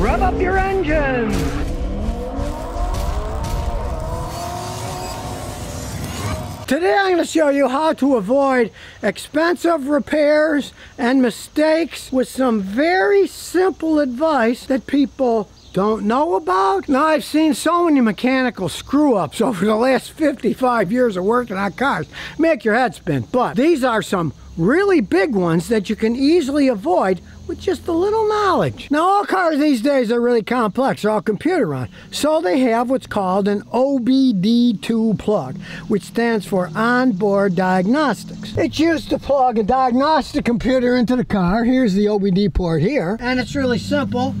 Rev up your engines! Today I'm going to show you how to avoid expensive repairs and mistakes with some very simple advice that people don't know about. Now I've seen so many mechanical screw ups over the last 55 years of working on cars. Make your head spin. But these are some really big ones that you can easily avoid with just a little knowledge. Now all cars these days are really complex, they're all computer run. So they have what's called an OBD2 plug, which stands for onboard diagnostics. It's used to plug a diagnostic computer into the car. Here's the OBD port here. And it's really simple.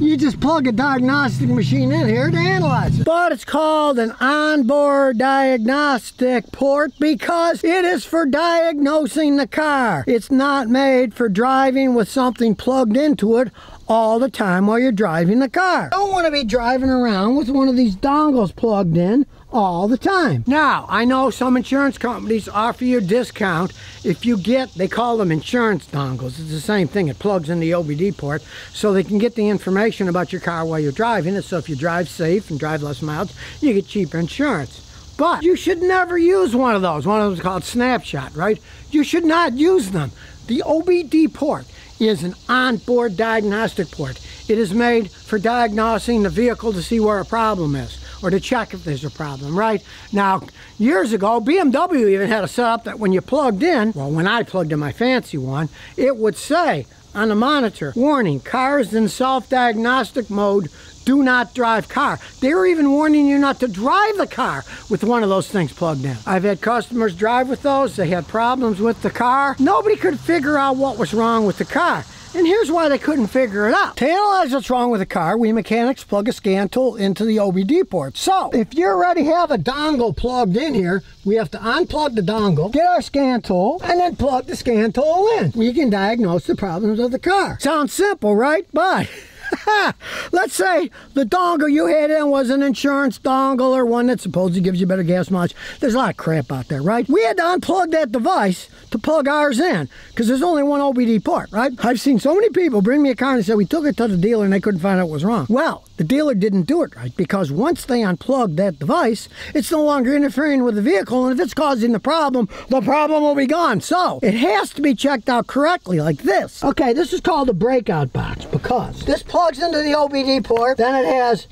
You just plug a diagnostic machine in here to analyze it. But it's called an onboard diagnostic port because it is for diagnosing the car. It's not made for driving with something plugged into it all the time while you're driving the car. Don't want to be driving around with one of these dongles plugged in all the time. Now, I know some insurance companies offer you a discount if you get, they call them insurance dongles. It's the same thing. It plugs in the OBD port so they can get the information about your car while you're driving it. So if you drive safe and drive less miles, you get cheaper insurance. But you should never use one of those. One of them is called Snapshot, right? You should not use them. The OBD port is an onboard diagnostic port. It is made for diagnosing the vehicle to see where a problem is or to check if there's a problem, right? Now, years ago, BMW even had a setup that when you plugged in, well, when I plugged in my fancy one, it would say on the monitor, warning, cars in self-diagnostic mode do not drive car. They were even warning you not to drive the car with one of those things plugged in. I've had customers drive with those. They had problems with the car. Nobody could figure out what was wrong with the car. And here's why they couldn't figure it out. To analyze what's wrong with the car, we mechanics plug a scan tool into the OBD port. So, if you already have a dongle plugged in here, we have to unplug the dongle, get our scan tool, and then plug the scan tool in. We can diagnose the problems of the car. Sounds simple, right? But Let's say the dongle you had in was an insurance dongle or one that supposedly gives you better gas mileage. There's a lot of crap out there, right? We had to unplug that device to plug ours in because there's only one OBD port, right? I've seen so many people bring me a car and say we took it to the dealer and they couldn't find out what was wrong. Well, the dealer didn't do it right because once they unplug that device, it's no longer interfering with the vehicle and if it's causing the problem, the problem will be gone. So it has to be checked out correctly like this. Okay, this is called a breakout box because this plugs into the OBD port, then it has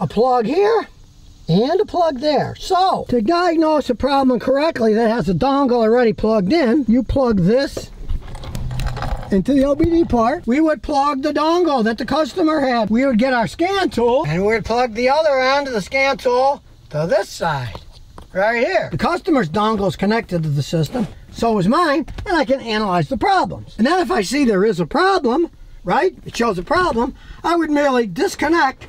a plug here and a plug there. So, to diagnose a problem correctly that has a dongle already plugged in, you plug this into the OBD part. We would plug the dongle that the customer had. We would get our scan tool and we would plug the other end of the scan tool to this side, right here. The customer's dongle is connected to the system, so is mine, and I can analyze the problems. And then if I see there is a problem, right, it shows a problem, I would merely disconnect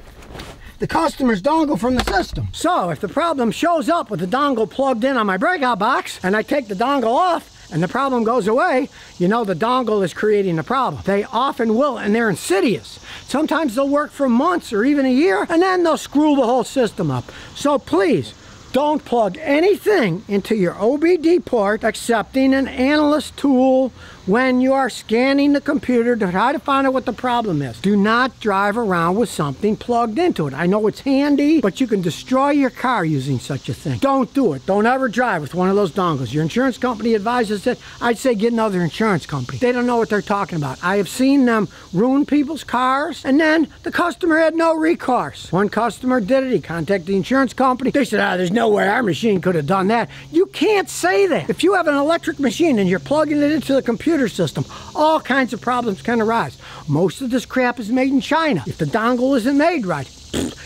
the customer's dongle from the system. So if the problem shows up with the dongle plugged in on my breakout box and I take the dongle off and the problem goes away, you know the dongle is creating the problem. They often will and they're insidious. Sometimes they'll work for months or even a year and then they'll screw the whole system up. So please, don't plug anything into your OBD port excepting an analyst tool when you are scanning the computer to try to find out what the problem is. Do not drive around with something plugged into it. I know it's handy, but you can destroy your car using such a thing. Don't do it. Don't ever drive with one of those dongles. Your insurance company advises it. I'd say get another insurance company. They don't know what they're talking about. I have seen them ruin people's cars, and then the customer had no recourse. One customer did it. He contacted the insurance company. They said, ah, there's no way our machine could have done that. You can't say that. If you have an electric machine and you're plugging it into the computer, computer system. All kinds of problems can arise. Most of this crap is made in China. If the dongle isn't made right,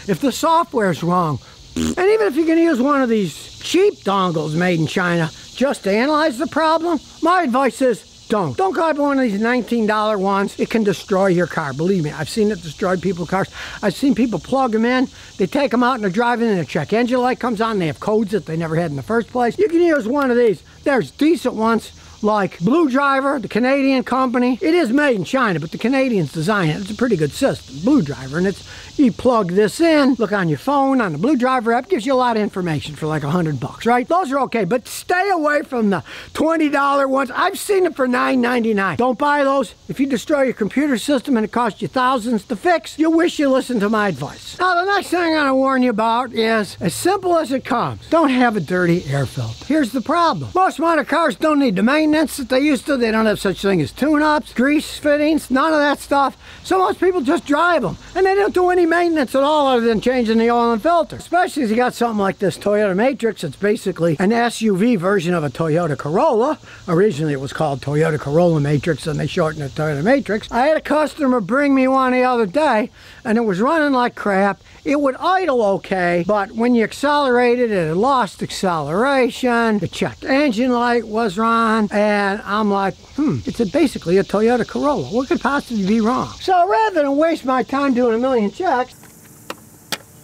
if the software is wrong, and even if going to use one of these cheap dongles made in China just to analyze the problem, my advice is don't. Don't grab one of these $19 ones. It can destroy your car. Believe me, I've seen it destroy people's cars. I've seen people plug them in. They take them out and they're driving and the check engine light comes on. They have codes that they never had in the first place. You can use one of these. There's decent ones like Blue Driver, the Canadian company. It is made in China, but the Canadians design it. It's a pretty good system, Blue Driver, and it's you plug this in, look on your phone on the Blue Driver app, gives you a lot of information for like a hundred bucks, right? Those are okay, but stay away from the twenty dollar ones. I've seen them for nine ninety nine. Don't buy those. If you destroy your computer system and it costs you thousands to fix, you wish you listened to my advice. Now the next thing I'm to warn you about is as simple as it comes. Don't have a dirty air filter. Here's the problem. Most modern cars don't need the maintenance that they used to. They don't have such thing as tune-ups, grease fittings, none of that stuff. So most people just drive them and they don't do any maintenance at all other than changing the oil and filter. Especially if you got something like this Toyota Matrix. It's basically an SUV version of a Toyota Corolla. Originally it was called Toyota Corolla Matrix and they shortened it to Toyota Matrix. I had a customer bring me one the other day and it was running like crap. It would idle okay, but when you accelerated it, it lost acceleration. The check engine light was on, and I'm like, hmm, it's a, basically a Toyota Corolla. What could possibly be wrong? So rather than waste my time doing a million checks,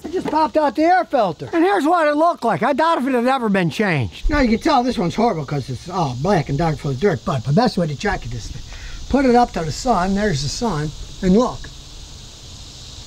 I just popped out the air filter. And here's what it looked like. I doubt if it had ever been changed. Now you can tell this one's horrible because it's all black and dark full of dirt, but the best way to check it is to put it up to the sun. There's the sun. And look,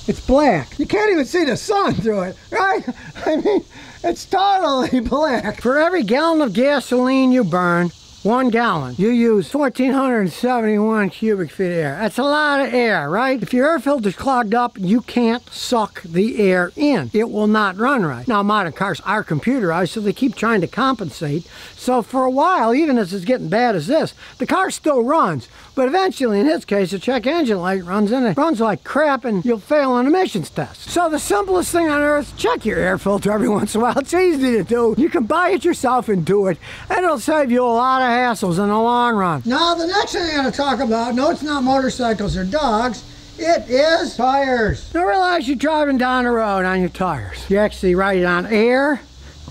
it's black. You can't even see the sun through it, right? I mean, it's totally black. For every gallon of gasoline you burn, one gallon, you use 1,471 cubic feet of air. That's a lot of air, right? If your air filter's clogged up, you can't suck the air in. It will not run right. Now, modern cars are computerized, so they keep trying to compensate. So for a while, even as it's getting bad as this, the car still runs. But eventually, in his case, the check engine light runs in it runs like crap and you'll fail an emissions test. So the simplest thing on earth, check your air filter every once in a while. It's easy to do. You can buy it yourself and do it, and it'll save you a lot of hassles in the long run. Now, the next thing I'm going to talk about, no, it's not motorcycles or dogs. It is tires. Now realize you're driving down the road on your tires. You actually ride it on air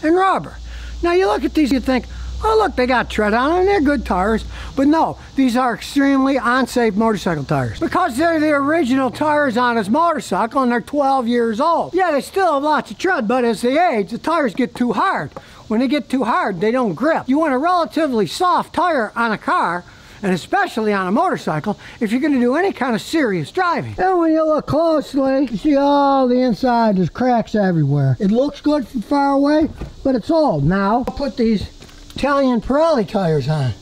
and rubber. Now you look at these, you think, oh look, they got tread on them, they're good tires. But no, these are extremely unsafe motorcycle tires. Because they're the original tires on his motorcycle and they're 12 years old. Yeah, they still have lots of tread, but as they age, the tires get too hard. When they get too hard, they don't grip. You want a relatively soft tire on a car and especially on a motorcycle if you're going to do any kind of serious driving. And when you look closely, you see all the inside, there's cracks everywhere. It looks good from far away, but it's old. Now, I'll put these Italian Pirelli tires on.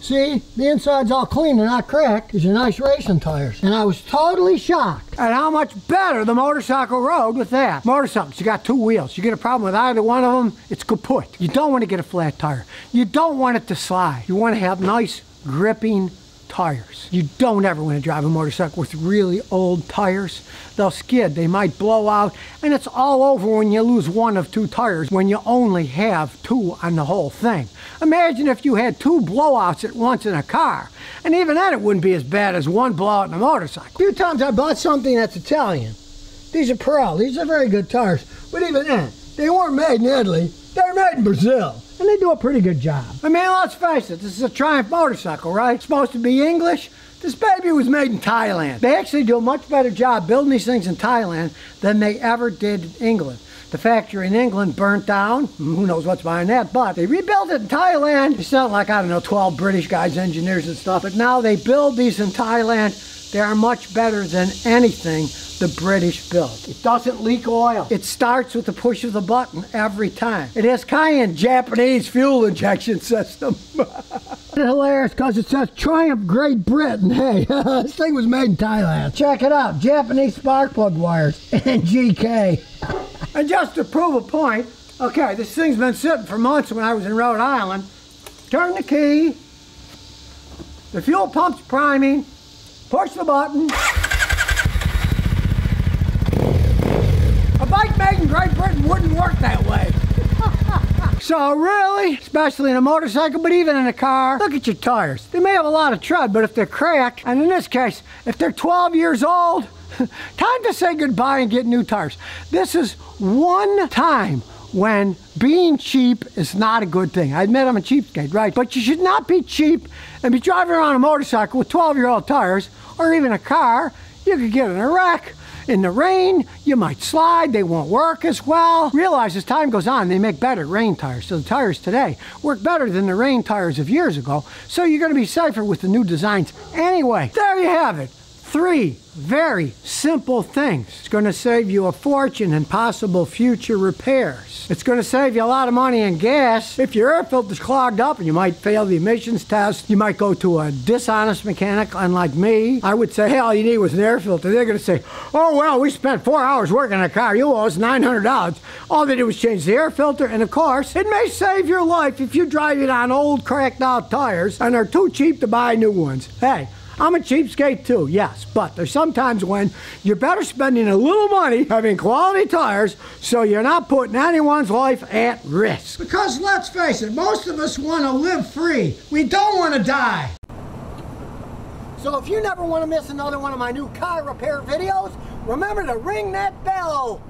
See, the inside's all clean, they're not cracked. These are nice racing tires. And I was totally shocked at how much better the motorcycle rode with that. Motorcycles, you got two wheels. You get a problem with either one of them, it's kaput. You don't want to get a flat tire. You don't want it to slide. You want to have nice gripping tires. You don't ever want to drive a motorcycle with really old tires. They'll skid, they might blow out, and it's all over when you lose one of two tires when you only have two on the whole thing. Imagine if you had two blowouts at once in a car, and even then it wouldn't be as bad as one blowout in a motorcycle. A few times I bought something that's Italian. These are Pirelli, these are very good tires, but even then, they weren't made in Italy, they're in Brazil and they do a pretty good job. I mean, let's face it, this is a Triumph motorcycle, right? It's supposed to be English. This baby was made in Thailand. They actually do a much better job building these things in Thailand than they ever did in England. The factory in England burnt down. Mm, who knows what's behind that? But they rebuilt it in Thailand. They sent like, I don't know, 12 British guys, engineers and stuff. But now they build these in Thailand. They are much better than anything the British built. It doesn't leak oil. It starts with the push of the button every time. It has Keihin Japanese fuel injection system. it's hilarious because it says Triumph Great Britain. Hey, this thing was made in Thailand. Check it out. Japanese spark plug wires NGK. And just to prove a point, okay, this thing's been sitting for months when I was in Rhode Island. Turn the key. The fuel pump's priming. Push the button. A bike made in Great Britain wouldn't work that way. so really, especially in a motorcycle, but even in a car, look at your tires. They may have a lot of tread, but if they're cracked, and in this case, if they're 12 years old, time to say goodbye and get new tires. This is one time when being cheap is not a good thing. I admit I'm a cheapskate, right? But you should not be cheap and be driving around a motorcycle with 12 year old tires or even a car. You could get in a wreck In the rain, you might slide, they won't work as well. Realize as time goes on, they make better rain tires. So the tires today work better than the rain tires of years ago. So you're going to be safer with the new designs anyway. There you have it. Three very simple things. It's going to save you a fortune and possible future repairs. It's going to save you a lot of money in gas. If your air filter's clogged up and you might fail the emissions test, you might go to a dishonest mechanic, unlike me. I would say, hey, all you need was an air filter. They're going to say, oh, well, we spent four hours working on a car. You owe us $900. All they did was change the air filter, and of course, it may save your life if you drive it on old, cracked out tires and are too cheap to buy new ones. Hey, I'm a cheapskate too, yes, but there's sometimes when you're better spending a little money having quality tires so you're not putting anyone's life at risk. Because let's face it, most of us want to live free. We don't want to die. So if you never want to miss another one of my new car repair videos, remember to ring that bell.